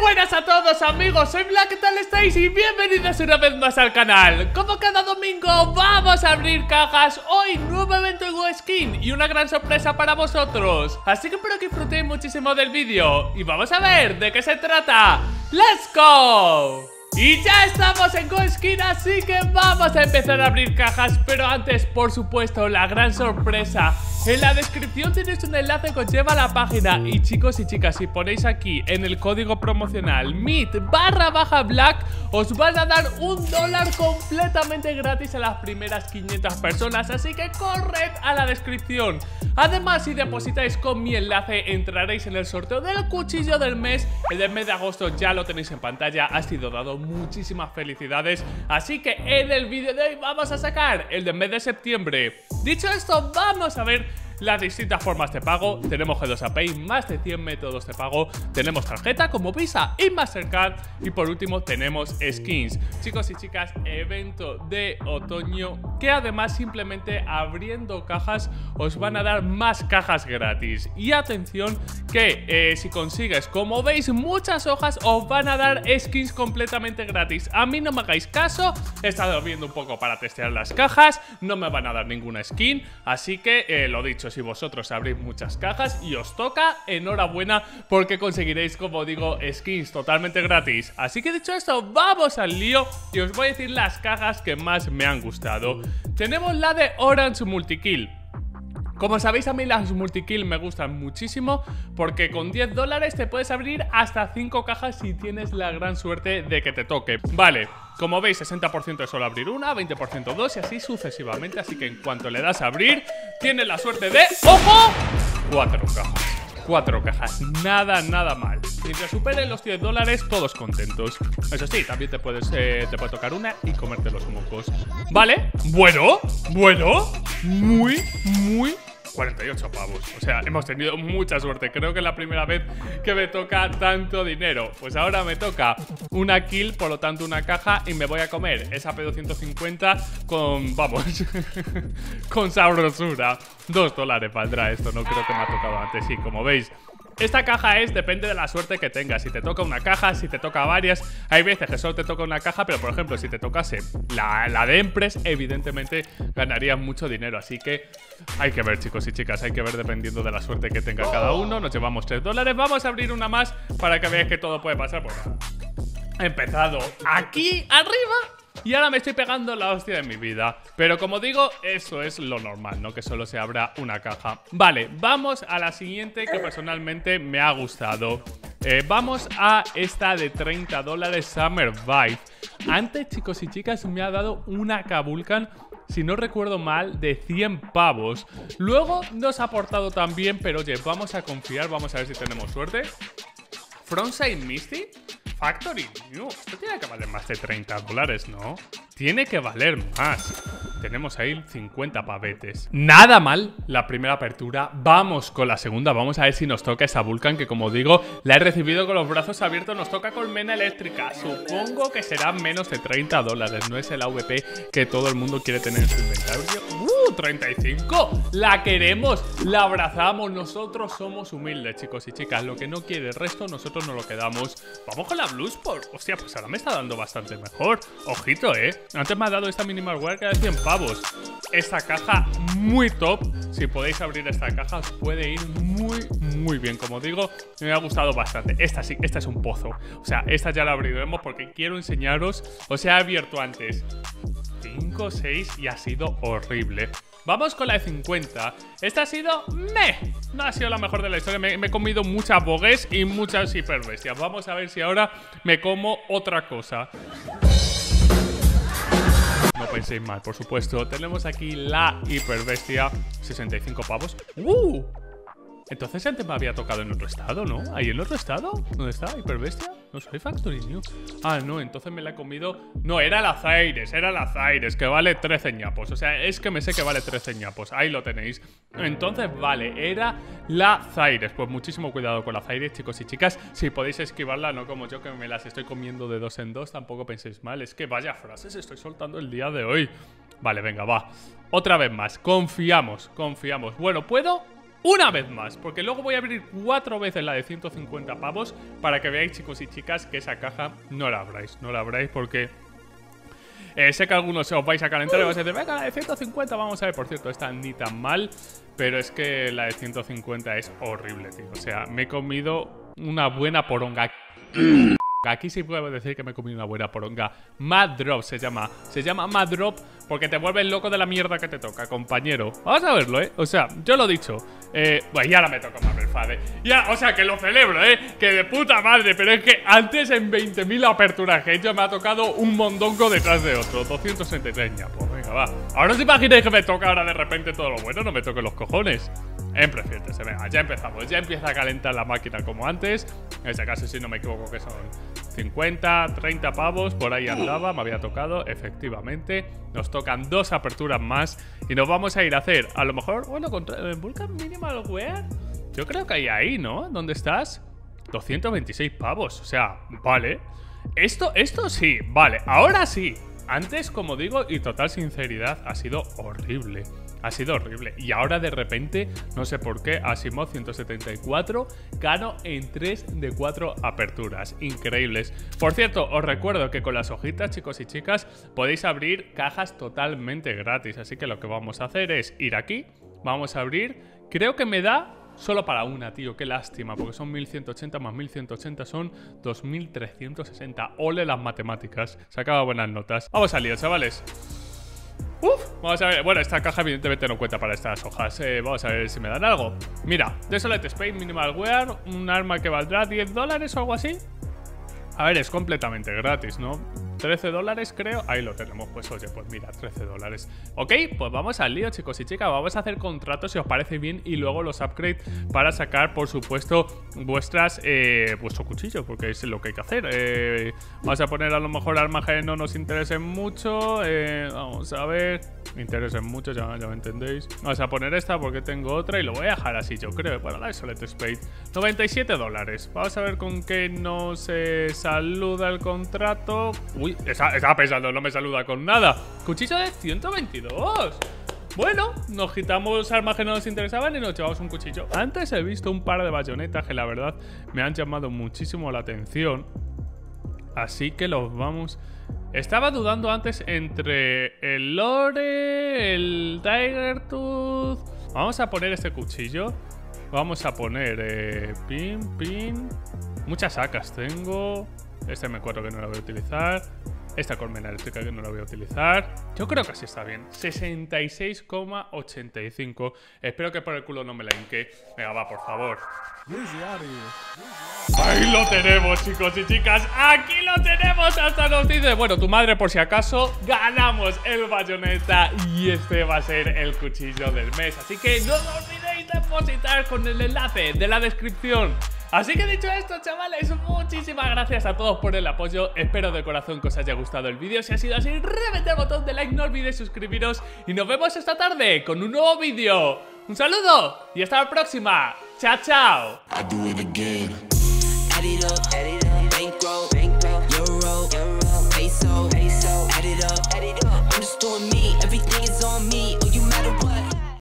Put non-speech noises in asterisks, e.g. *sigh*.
buenas a todos amigos, soy Black, ¿qué tal estáis? Y bienvenidos una vez más al canal. Como cada domingo vamos a abrir cajas. Hoy nuevo evento en Skin y una gran sorpresa para vosotros. Así que espero que disfrutéis muchísimo del vídeo. Y vamos a ver de qué se trata. ¡Let's go! Y ya estamos en GoSkin, así que vamos a empezar a abrir cajas. Pero antes, por supuesto, la gran sorpresa en la descripción tenéis un enlace que os lleva a la página. Y chicos y chicas, si ponéis aquí en el código promocional MIT barra baja black Os van a dar un dólar completamente gratis a las primeras 500 personas. Así que corred a la descripción. Además, si depositáis con mi enlace entraréis en el sorteo del cuchillo del mes. El del mes de agosto ya lo tenéis en pantalla. Ha sido dado muchísimas felicidades. Así que en el vídeo de hoy vamos a sacar el del mes de septiembre. Dicho esto, vamos a ver las distintas formas de pago. Tenemos G2A Pay, más de 100 métodos de pago. Tenemos tarjeta como Visa y Mastercard. Y por último tenemos skins. Chicos y chicas, evento de otoño que además simplemente abriendo cajas os van a dar más cajas gratis. Y atención que eh, si consigues, como veis, muchas hojas os van a dar skins completamente gratis. A mí no me hagáis caso, he estado viendo un poco para testear las cajas, no me van a dar ninguna skin, así que eh, lo dicho, si vosotros abrís muchas cajas y os toca, enhorabuena porque conseguiréis, como digo, skins totalmente gratis. Así que dicho esto, vamos al lío y os voy a decir las cajas que más me han gustado. Tenemos la de Orange Multikill. Como sabéis a mí las multikill me gustan muchísimo porque con 10 dólares te puedes abrir hasta 5 cajas si tienes la gran suerte de que te toque. Vale, como veis 60% es solo abrir una, 20% dos y así sucesivamente, así que en cuanto le das a abrir tienes la suerte de... ¡Ojo! 4 cajas cuatro cajas. Nada, nada mal. Mientras superen los 10 dólares, todos contentos. Eso sí, también te puedes eh, te puede tocar una y comerte los mocos. ¿Vale? Bueno, bueno, muy, muy 48 pavos. O sea, hemos tenido mucha suerte. Creo que es la primera vez que me toca tanto dinero. Pues ahora me toca una kill, por lo tanto una caja, y me voy a comer esa P250 con, vamos, *laughs* con sabrosura. Dos dólares valdrá esto, no creo que me ha tocado antes. Sí, como veis, esta caja es, depende de la suerte que tengas. Si te toca una caja, si te toca varias. Hay veces que solo te toca una caja, pero por ejemplo, si te tocase la, de Empress, evidentemente ganarías mucho dinero. Así que hay que ver, chicos y chicas, hay que ver dependiendo de la suerte que tenga cada uno. Nos llevamos 3 dólares. Vamos a abrir una más para que veáis que todo puede pasar. Pues He empezado aquí arriba y ahora me estoy pegando la hostia de mi vida. Pero como digo, eso es lo normal, ¿no? Que solo se abra una caja. Vale, vamos a la siguiente que personalmente me ha gustado. Eh, vamos a esta de 30 dólares Summer Vibe. Antes, chicos y chicas, me ha dado una Kabulkan si no recuerdo mal, de 100 pavos. Luego nos ha aportado también, pero oye, vamos a confiar, vamos a ver si tenemos suerte. Frontside Misty Factory New. Esto tiene que valer más de 30 dólares, ¿no? Tiene que valer más. Tenemos ahí 50 pavetes. Nada mal la primera apertura. Vamos con la segunda. Vamos a ver si nos toca esa Vulcan que, como digo, la he recibido con los brazos abiertos. Nos toca colmena eléctrica. Supongo que será menos de 30 dólares. No es el AVP que todo el mundo quiere tener en su inventario. ¡Uh! 35. La queremos. La abrazamos. Nosotros somos humildes, chicos y chicas. Lo que no quiere el resto, nosotros nos lo quedamos. Vamos con la Blue Sport. Hostia, pues ahora me está dando bastante mejor. Ojito, ¿eh? Antes me ha dado esta minimal wear que de 100 pavos. Esta caja muy top. Si podéis abrir esta caja, os puede ir muy, muy bien. Como digo, me ha gustado bastante. Esta sí, esta es un pozo. O sea, esta ya la abriremos porque quiero enseñaros. Os he abierto antes 5, 6 y ha sido horrible. Vamos con la de 50. Esta ha sido... ¡Meh! No ha sido la mejor de la historia. Me, he comido muchas bogues y muchas hiperbestias. Vamos a ver si ahora me como otra cosa. No penséis mal, por supuesto. Tenemos aquí la hiperbestia. 65 pavos. ¡Uh! Entonces antes me había tocado en otro estado, ¿no? ¿Ahí en otro estado? ¿Dónde está? ¿Hiperbestia? No soy Factory New. Ah, no, entonces me la he comido. No, era la Zaires, era la Zaires, que vale 13 ñapos. O sea, es que me sé que vale 13 ñapos. Ahí lo tenéis. Entonces, vale, era la Zaires. Pues muchísimo cuidado con la Zaires, chicos y chicas. Si podéis esquivarla, no como yo que me las estoy comiendo de dos en dos, tampoco penséis mal. Es que vaya frases estoy soltando el día de hoy. Vale, venga, va. Otra vez más. Confiamos, confiamos. Bueno, ¿puedo? Una vez más, porque luego voy a abrir cuatro veces la de 150 pavos para que veáis, chicos y chicas, que esa caja no la abráis, no la abráis porque eh, sé que algunos os vais a calentar y vais a decir, venga, la de 150, vamos a ver, por cierto, está ni tan mal, pero es que la de 150 es horrible, tío. O sea, me he comido una buena poronga. Aquí sí puedo decir que me comido una buena poronga. Mad Drop se llama. Se llama Mad Drop porque te vuelves loco de la mierda que te toca, compañero. Vamos a verlo, ¿eh? O sea, yo lo he dicho. Eh, bueno, ya ahora me toca Marvel Fade. Ya, o sea, que lo celebro, ¿eh? Que de puta madre. Pero es que antes en 20.000 aperturas que he hecho me ha tocado un mondongo detrás de otro. 263 ya. Pues venga, va. Ahora os imagináis que me toca ahora de repente todo lo bueno. No me toque los cojones. En se venga, ya empezamos. Ya empieza a calentar la máquina como antes. En ese caso, si no me equivoco, que son 50, 30 pavos. Por ahí andaba, me había tocado, efectivamente. Nos tocan dos aperturas más. Y nos vamos a ir a hacer, a lo mejor, bueno, contra eh, Vulcan Minimal Wear. Yo creo que hay ahí, ¿no? ¿Dónde estás? 226 pavos. O sea, vale. Esto, esto sí, vale. Ahora sí. Antes, como digo, y total sinceridad, ha sido horrible. Ha sido horrible. Y ahora de repente, no sé por qué, Asimov 174 gano en 3 de 4 aperturas. Increíbles. Por cierto, os recuerdo que con las hojitas, chicos y chicas, podéis abrir cajas totalmente gratis. Así que lo que vamos a hacer es ir aquí, vamos a abrir. Creo que me da solo para una, tío. Qué lástima, porque son 1180 más 1180 son 2360. Ole las matemáticas. Sacaba buenas notas. Vamos a lío, chavales. Uf, vamos a ver. Bueno, esta caja evidentemente no cuenta para estas hojas. Eh, vamos a ver si me dan algo. Mira, Desolate Spain Minimal Wear, un arma que valdrá 10 dólares o algo así. A ver, es completamente gratis, ¿no? 13 dólares creo, ahí lo tenemos, pues oye, pues mira, 13 dólares. Ok, pues vamos al lío chicos y chicas, vamos a hacer contratos si os parece bien y luego los upgrades para sacar, por supuesto, vuestras, eh, vuestro cuchillo, porque es lo que hay que hacer. Eh, Vamos a poner a lo mejor armas que no nos interesen mucho, eh, vamos a ver, me interesen mucho, ya, me entendéis Vamos a poner esta porque tengo otra y lo voy a dejar así, yo creo, bueno, la Solid Space 97 dólares, vamos a ver con qué nos saluda el contrato Uy, estaba pensando, no me saluda con nada. Cuchillo de 122. Bueno, nos quitamos armas que no nos interesaban y nos llevamos un cuchillo. Antes he visto un par de bayonetas que la verdad me han llamado muchísimo la atención. Así que los vamos... Estaba dudando antes entre el Lore, el Tiger Tooth... Vamos a poner este cuchillo. Vamos a poner eh, pin, pin. Muchas sacas tengo. Este me acuerdo que no lo voy a utilizar. Esta colmena eléctrica que no la voy a utilizar. Yo creo que así está bien. 66,85. Espero que por el culo no me la inque. Venga, va, por favor. Ahí lo tenemos, chicos y chicas. Aquí lo tenemos. Hasta nos dice, bueno, tu madre por si acaso, ganamos el bayoneta y este va a ser el cuchillo del mes. Así que no olvidéis depositar con el enlace de la descripción Así que dicho esto, chavales, muchísimas gracias a todos por el apoyo. Espero de corazón que os haya gustado el vídeo. Si ha sido así, reventad el botón de like, no olvidéis suscribiros. Y nos vemos esta tarde con un nuevo vídeo. Un saludo y hasta la próxima. Chao, chao.